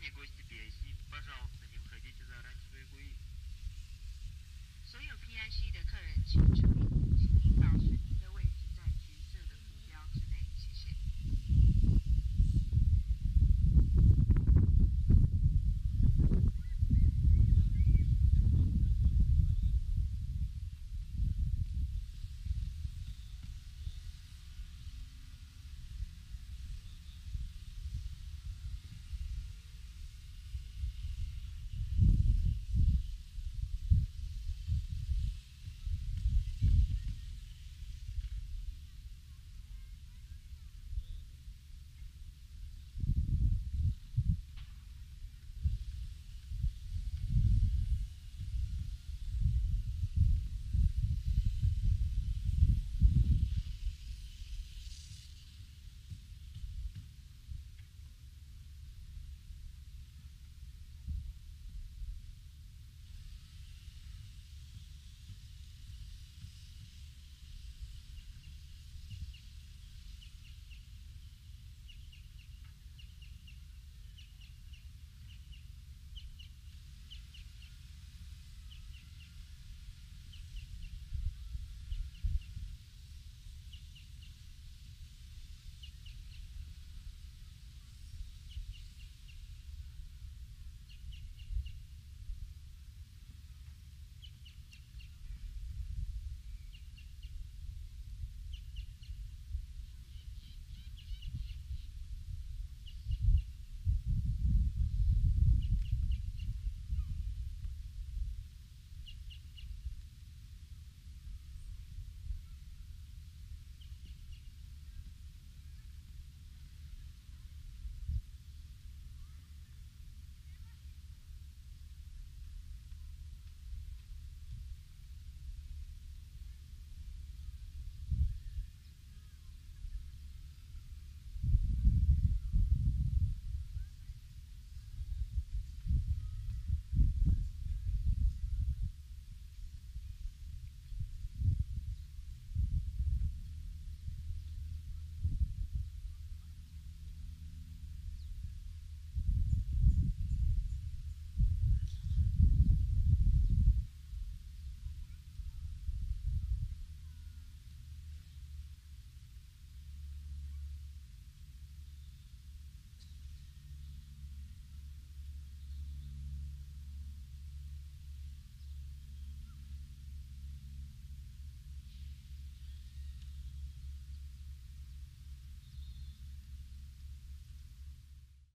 Внимание, гости песни, пожалуйста, не выходите за раньше своей куи. 所有 PIC 的客人请注